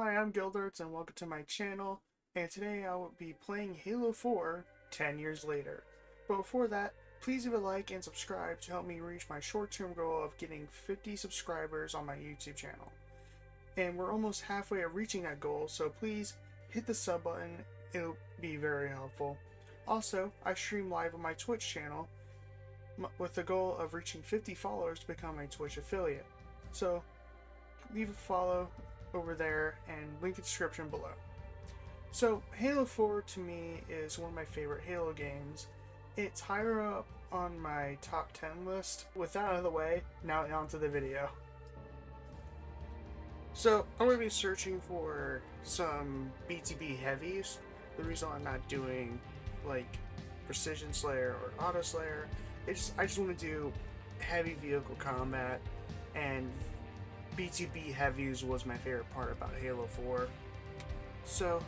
Hi, I'm Gildarts and welcome to my channel, and today I will be playing Halo 4 10 years later. But before that, please leave a like and subscribe to help me reach my short-term goal of getting 50 subscribers on my YouTube channel. And we're almost halfway of reaching that goal, so please hit the sub button, it'll be very helpful. Also, I stream live on my Twitch channel with the goal of reaching 50 followers to become a Twitch affiliate. So, leave a follow over there and link in description below. So, Halo 4 to me is one of my favorite Halo games. It's higher up on my top 10 list. With that out of the way, now onto the video. So, I'm going to be searching for some BTB heavies. The reason I'm not doing like Precision Slayer or Auto Slayer, it's I just want to do heavy vehicle combat and BTB heavies was my favorite part about Halo 4. So,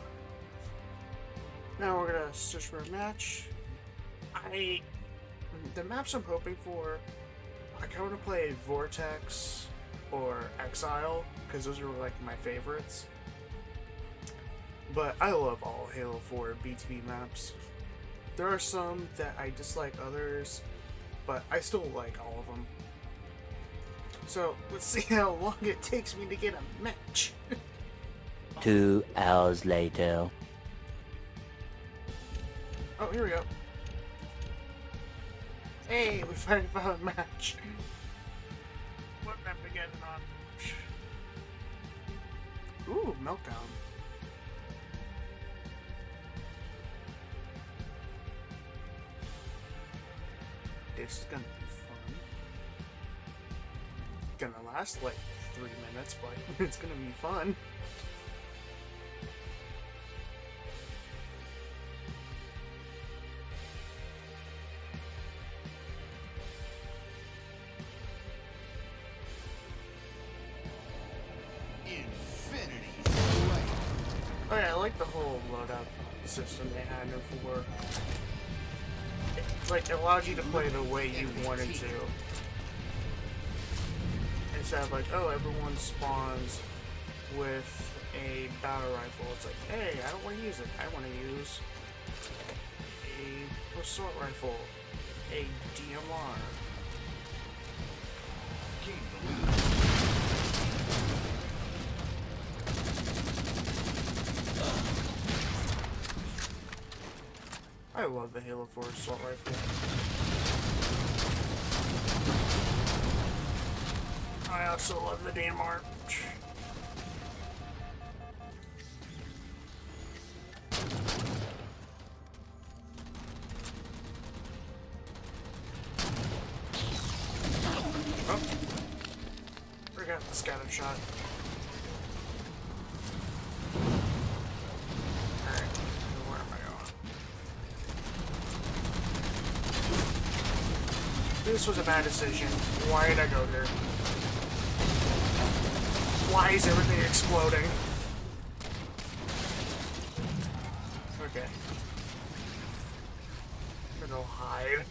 now we're gonna search for a match. I, the maps I'm hoping for, I kind of want to play Vortex or Exile, because those are like my favorites. But I love all Halo 4 BTB maps. There are some that I dislike others, but I still like all of them. So let's see how long it takes me to get a match. Two hours later. Oh, here we go. Hey, we finally found a match. What map we getting on? Ooh, Meltdown. This is gonna gonna last like three minutes, but it's gonna be fun. Oh yeah, I like the whole loadout system they had in 4. It, like, it allowed you to play the way you wanted to of like, oh, everyone spawns with a battle rifle. It's like, hey, I don't want to use it. I want to use a assault rifle, a DMR. I love the Halo 4 assault rifle. I also love the DMR. Oh. Forgot the shot. This was a bad decision. Why did I go there? Why is everything exploding? Okay. I'm gonna go hide.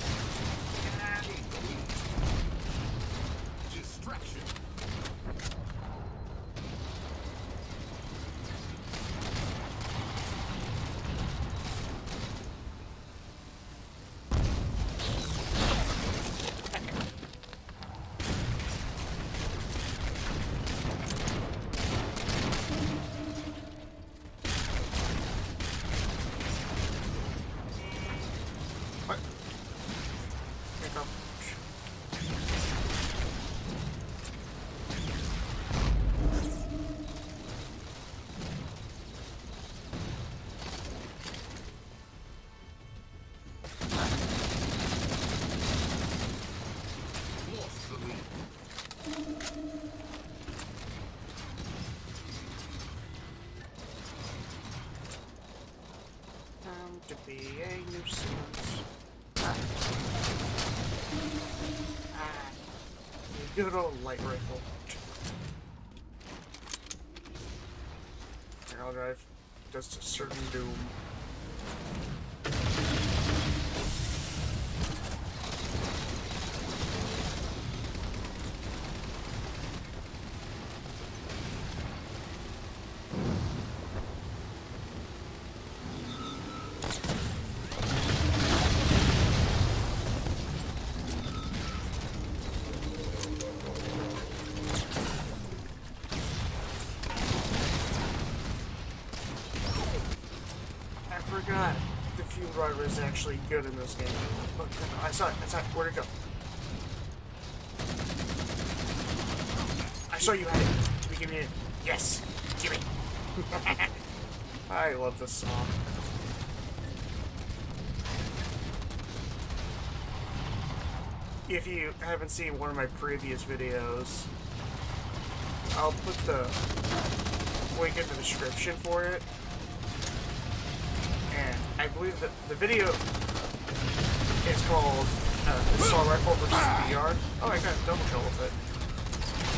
shot. Um, to be a nuisance. Uh, Good old light rifle. Here, I'll drive just a certain doom. Is actually good in this game. Look, uh, I saw it. I saw it. Where'd it go? I saw you had it. Can you give me it? Yes. Give me. I love this song. If you haven't seen one of my previous videos, I'll put the link in the description for it and I believe that the video is called uh, Assault Rifle versus BR. Oh, I got a double kill with it.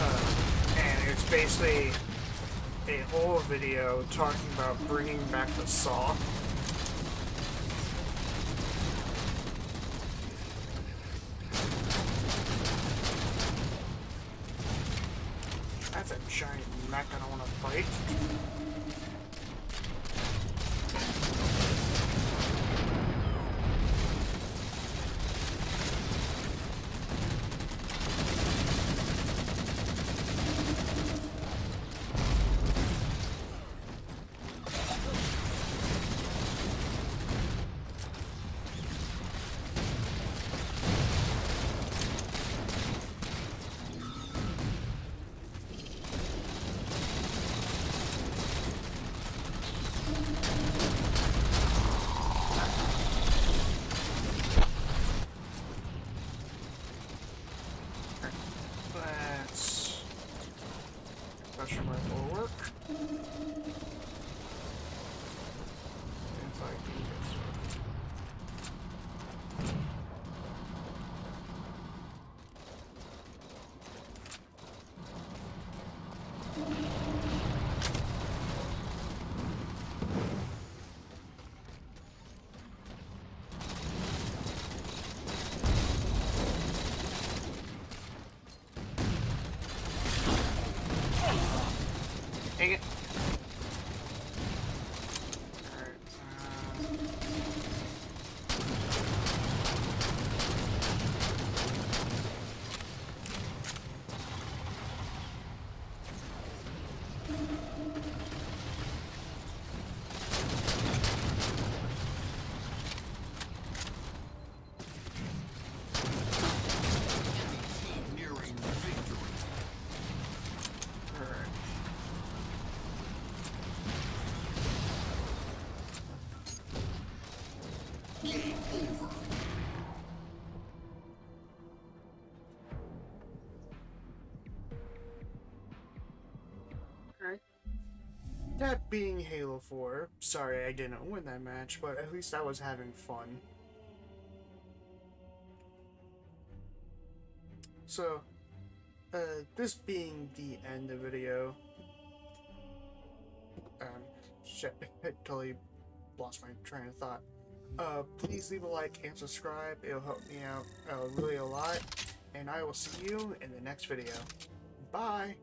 Uh, and it's basically a whole video talking about bringing back the saw. That's a giant mech I don't want to fight. Let's pressure rifle will work. If I That being Halo 4, sorry I didn't win that match, but at least I was having fun. So, uh, this being the end of the video, um, shit, I totally lost my train of thought. Uh, please leave a like and subscribe, it'll help me out uh, really a lot, and I will see you in the next video. Bye!